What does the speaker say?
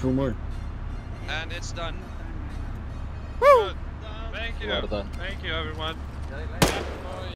Two more. And it's done. Woo! Thank you. Well done. Thank you, everyone.